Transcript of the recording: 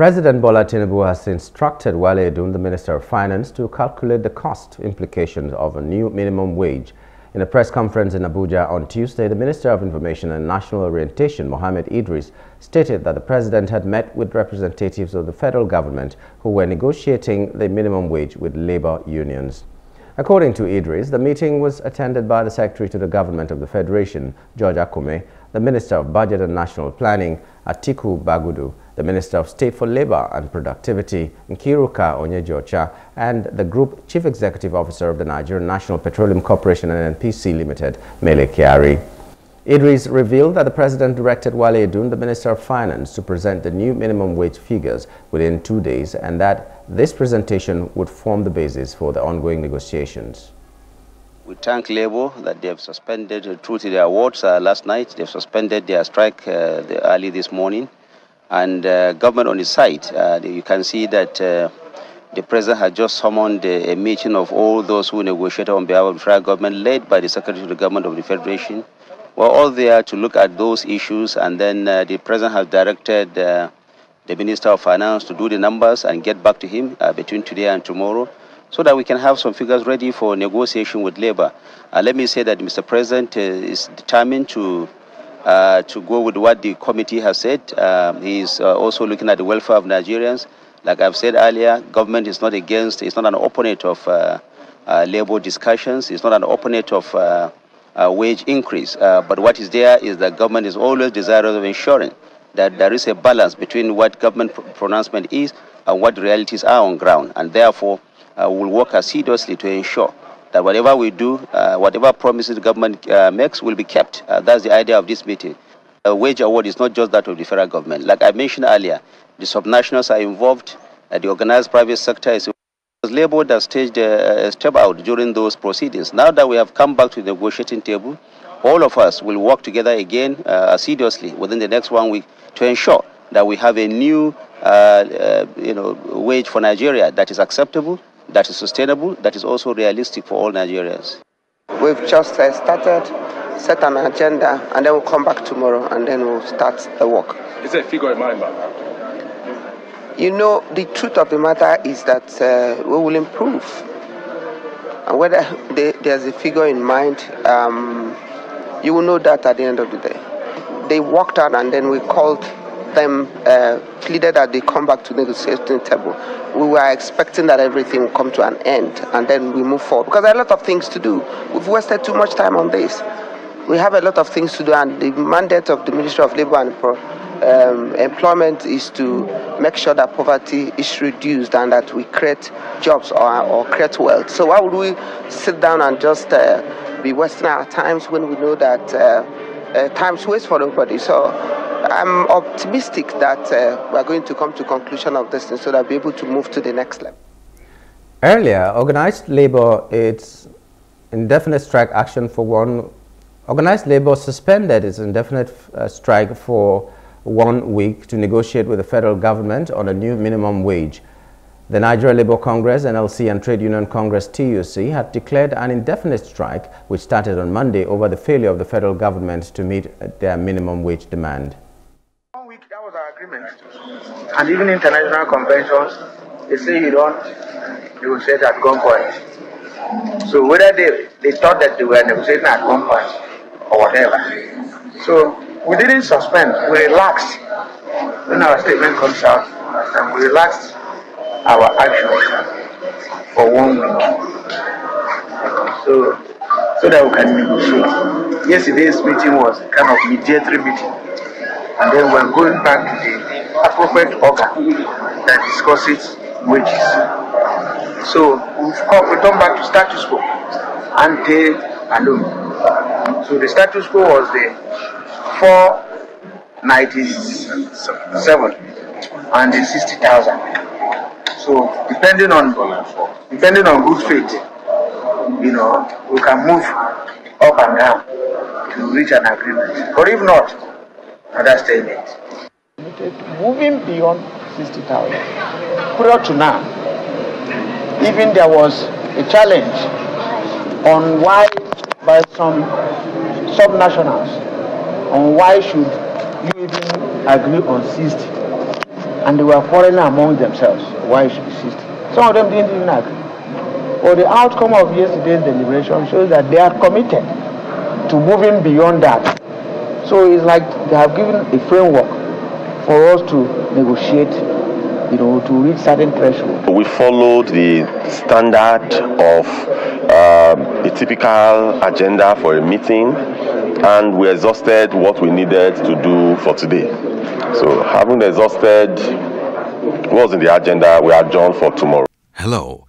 President Bola Tinubu has instructed Wale Edun, the Minister of Finance, to calculate the cost implications of a new minimum wage. In a press conference in Abuja on Tuesday, the Minister of Information and National Orientation, Mohammed Idris, stated that the President had met with representatives of the federal government who were negotiating the minimum wage with labor unions. According to Idris, the meeting was attended by the Secretary to the Government of the Federation, George Akume, the Minister of Budget and National Planning, Atiku Bagudu, the Minister of State for Labor and Productivity, Nkeiruka Onyejeocha, and the Group Chief Executive Officer of the Nigerian National Petroleum Corporation NNPC Limited, Mele Kyari. Idris revealed that the President directed Wale Edun, the Minister of Finance, to present the new minimum wage figures within two days and that this presentation would form the basis for the ongoing negotiations. We thank Labour that they have suspended, uh, through to their awards uh, last night, they've suspended their strike uh, the early this morning. And uh, government on its side, uh, you can see that uh, the president has just summoned a, meeting of all those who negotiated on behalf of the federal government, led by the Secretary of the Government of the Federation. We're all there to look at those issues, and then uh, the president has directed uh, the Minister of Finance to do the numbers and get back to him uh, between today and tomorrow so that we can have some figures ready for negotiation with labor. let me say that Mr. President is determined to uh, to go with what the committee has said. Um, he's uh, also looking at the welfare of Nigerians. Like I've said earlier, government is not against, it's not an opponent of uh, uh labor discussions, it's not an opponent of uh, uh, wage increase. but what is there is that government is always desirous of ensuring that there is a balance between what government pr pronouncement is and what realities are on ground. And therefore, we'll work assiduously to ensure that whatever we do, uh, whatever promises the government uh, makes will be kept. Uh, that's the idea of this meeting. A wage award is not just that of the federal government. Like I mentioned earlier, the subnationals are involved, uh, the organized private sector is Labour that staged a step out during those proceedings. Now that we have come back to the negotiating table, all of us will work together again uh, assiduously within the next one week to ensure that we have a new uh, uh, you know, wage for Nigeria that is acceptable, that is sustainable, that is also realistic for all Nigerians. We've just uh, started, set an agenda, and then we'll come back tomorrow and then we'll start the work. Is there a figure in mind, ma'am? You know, the truth of the matter is that uh, we will improve. And whether they, there's a figure in mind, um, you will know that at the end of the day. They walked out and then we called them uh, pleaded that they come back to the negotiating table. We were expecting that everything would come to an end and then we move forward because there are a lot of things to do. We've wasted too much time on this. We have a lot of things to do, and the mandate of the Ministry of Labour and um, Employment is to make sure that poverty is reduced and that we create jobs or, or create wealth. So why would we sit down and just uh, be wasting our times when we know that uh, uh, time's waste for nobody? So I'm optimistic that uh, we're going to come to conclusion of this so that we'll be able to move to the next level. Earlier, organized labor, its indefinite strike action for one, organized labor suspended its indefinite uh, strike for one week to negotiate with the federal government on a new minimum wage. The Nigeria Labour Congress, NLC and Trade Union Congress, TUC, had declared an indefinite strike which started on Monday over the failure of the federal government to meet their minimum wage demand agreement. And even international conventions, they say you don't You will negotiate at gunpoint. So whether they, they thought that they were negotiating at gunpoint or whatever. So we didn't suspend, we relaxed when our statement comes out and we relaxed our actions for one week. So so that we can negotiate. Yesterday's meeting was kind of mediatory meeting and then we're going back to the appropriate organ that discusses wages. So we've come, back to status quo, ante alone. So the status quo was the 497 and the 60,000. So depending on depending on good faith, you know, we can move up and down to reach an agreement. But if not, other statement. Moving beyond 60,000, prior to now, even there was a challenge on why, by some subnationals, on why should you even agree on 60. and they were quarreling among themselves why should be 60. Some of them didn't even agree. But the outcome of yesterday's deliberation shows that they are committed to moving beyond that. So it's like they have given a framework for us to negotiate, you know, to reach certain threshold. We followed the standard of um, a typical agenda for a meeting and we exhausted what we needed to do for today. So having exhausted what was in the agenda, we adjourn for tomorrow. Hello.